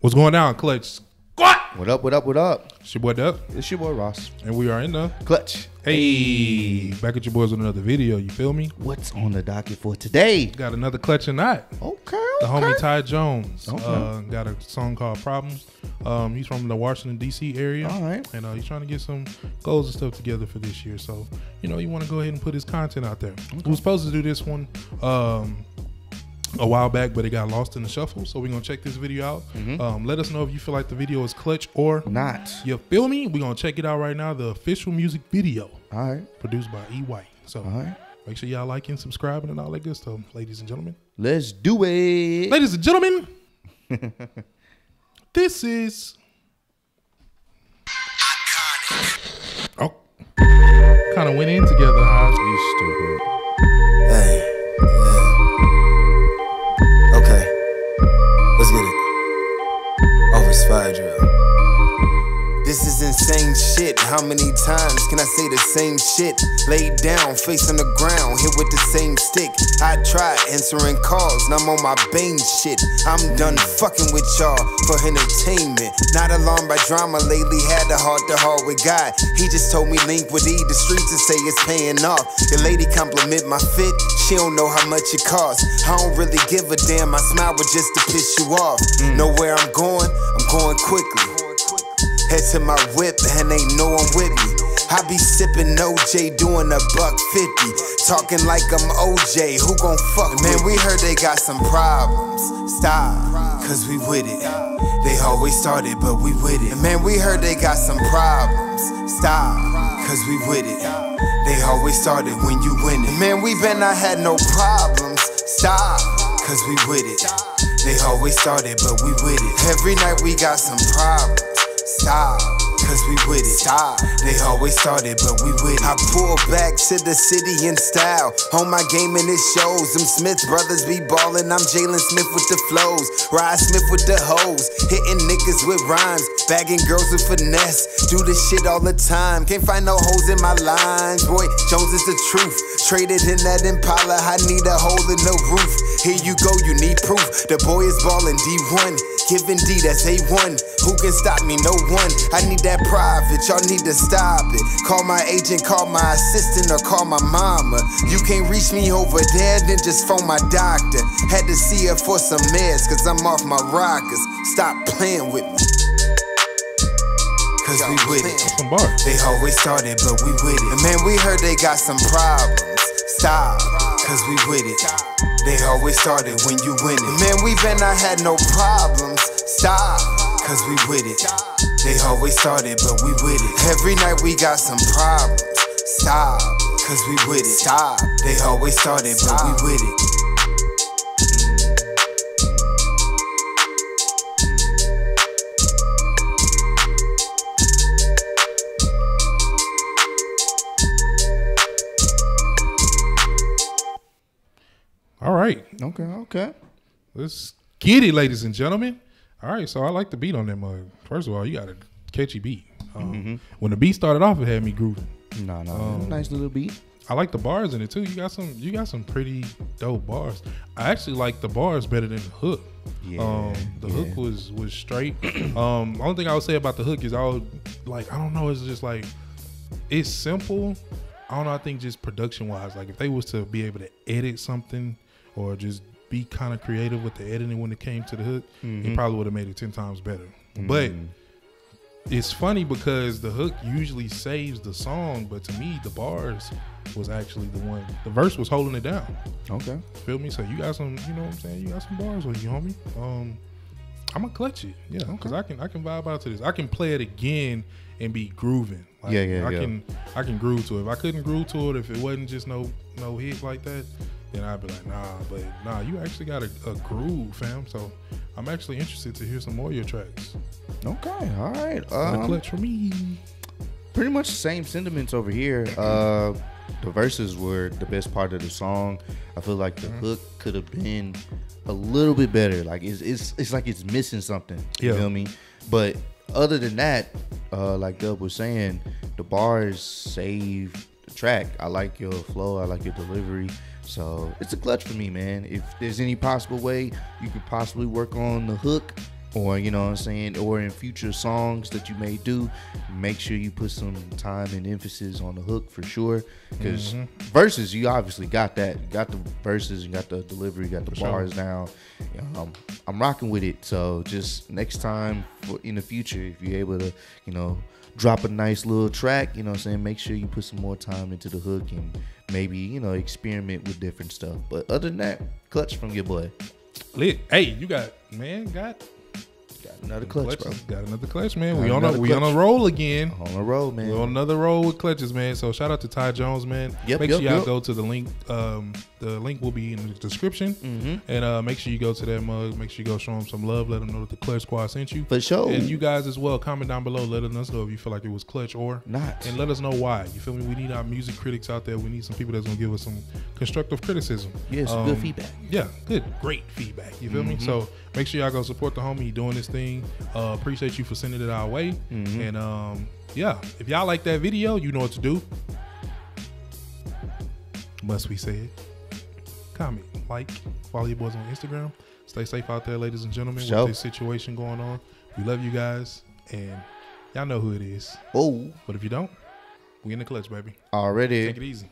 What's going down, Clutch? Squad. What up? What up? What up? It's your boy Dub, It's your boy Ross. and we are in the Clutch. hey back at your boys with another video. You feel me? What's on the docket for today? Got another Clutch and Not. Okay. The homie Ty Jones Okay. uh, got a song called Problems. Um, he's from the Washington D.C. area, All right. and uh, he's trying to get some goals and stuff together for this year. So you know, you want to go ahead and put his content out there. We were supposed to do this one um, a while back, but it got lost in the shuffle. So we're gonna check this video out. Mm-hmm. Um, let us know if you feel like the video is clutch or Not. You feel me? We're gonna check it out right now. The official music video All right. produced by E. White. So All right. make sure y'all liking, subscribing, and all that good stuff, ladies and gentlemen. Let's do it. Ladies and gentlemen, this is. Oh, kind of went in together, huh? You stupid. Hey, yeah. Okay, let's get it. Office fire drill. This is insane shit. How many times can I say the same shit? Laid down, face on the ground, hit with the same stick. I try answering calls, and I'm on my Bane shit. I'm done fucking with y'all for entertainment. Not alarmed by drama lately, had a heart to heart with God. He just told me link with E, the streets and say it's paying off. Your lady compliment my fit, she don't know how much it costs. I don't really give a damn, my smile was just to piss you off. Know where I'm going? I'm going quickly. Head to my whip and ain't no one with me. I be sipping OJ doing a buck fifty. Talking like I'm OJ, who gon' fuck Man, we heard they got some problems. Stop, cause we with it. They always started, but we with it. Man, we heard they got some problems. Stop, cause we with it. They always started when you win it. Man, we been not had no problems. Stop, cause we with it. They always started, but we with it. Every night we got some problems. Stop, cause we with it. Stop. They always started, but we with it. I pull back to the city in style. On my game and it shows. Them Smith brothers be ballin'. I'm Jalen Smith with the flows. Ryan Smith with the hoes. Hitting niggas with rhymes. Bagging girls with finesse. Do this shit all the time. Can't find no holes in my lines. Boy, Jones is the truth. Traded in that Impala. I need a hole in the roof. Here you go, you need proof. The boy is ballin' D1. Giving D, that's A1. Who can stop me? No one. I need that private, y'all need to stop it. Call my agent, call my assistant, or call my mama. You can't reach me over there, then just phone my doctor. Had to see her for some meds, cause I'm off my rockers. Stop playing with me. Cause we with it. They always started, but we with it. And man, we heard they got some problems. Stop, cause we with it. They always started when you win it. Man, we been not had no problems. Stop, cause we with it. They always started, but we with it. Every night we got some problems. Stop, cause we with it. Stop. They always started, but we with it. All right, Okay. Okay. let's get it, ladies and gentlemen. All right, so I like the beat on that mug. First of all, you got a catchy beat. Um, When the beat started off, it had me grooving. No, no. nice little beat. I like the bars in it too. You got some, you got some pretty dope bars. I actually like the bars better than the hook. Yeah, um, the yeah. hook was was straight. um, only thing I would say about the hook is I would like I don't know. It's just like it's simple. I don't know. I think just production wise, like if they was to be able to edit something or just be kind of creative with the editing when it came to the hook, Mm-hmm. it probably would have made it ten times better. But it's funny because the hook usually saves the song, but to me, the bars was actually the one. The verse was holding it down. Okay. Feel me? So you got some, you know what I'm saying? You got some bars with you, homie. Um, I'm gonna clutch it, yeah, because I can I can vibe out to this. I can play it again and be grooving. Like, Yeah, yeah, I yeah. can I can groove to it. If I couldn't groove to it, if it wasn't just no no hit like that, then I'd be like, nah. But nah, you actually got a, a groove, fam. So I'm actually interested to hear some more of your tracks. Okay. All right. Um, clutch for me. pretty much the same sentiments over here. Uh, the verses were the best part of the song. I feel like the Mm-hmm. hook could have been a little bit better. Like it's it's it's like it's missing something. You Yeah. feel me? But other than that, uh, like Dub was saying, the bars save the track. I like your flow. I like your delivery. So it's a clutch for me, man. If there's any possible way you could possibly work on the hook, or you know what I'm saying, or in future songs that you may do, make sure you put some time and emphasis on the hook for sure. Because mm-hmm. verses, you obviously got that. You got the verses, you got the delivery, you got the sure. bars down. You know, I'm, um, I'm rocking with it. So just next time for, in the future, if you're able to, you know, drop a nice little track, you know I'm saying, make sure you put some more time into the hook and maybe, you know, experiment with different stuff. But other than that, clutch from your boy. Lit. Hey, you got man got Got another clutch, bro. Got another clutch, man. Got we on a we on a roll again. On the roll, man. We're on another roll with clutches, man. So shout out to Ty Jones, man. Yep, make yep, sure y'all yep. go to the link. Um, the link will be in the description, Mm-hmm. and uh, make sure you go to that mug. Make sure you go show them some love. Let them know that the Clutch Squad sent you. For sure. And you guys as well. Comment down below, letting us know if you feel like it was clutch or Not. and let us know why. You feel me? We need our music critics out there. We need some people that's gonna give us some constructive criticism. Yeah, some good Um, feedback. Yeah, good, great feedback. You feel me? So make sure y'all go support the homie He doing this thing. Uh, appreciate you for sending it our way. And um, yeah, if y'all like that video, you know what to do. Must we say it? Comment, like, follow your boys on Instagram. Stay safe out there, ladies and gentlemen, Sure. with this situation going on. We love you guys, and y'all know who it is. Oh, But if you don't, we in the clutch, baby. already. Take it easy.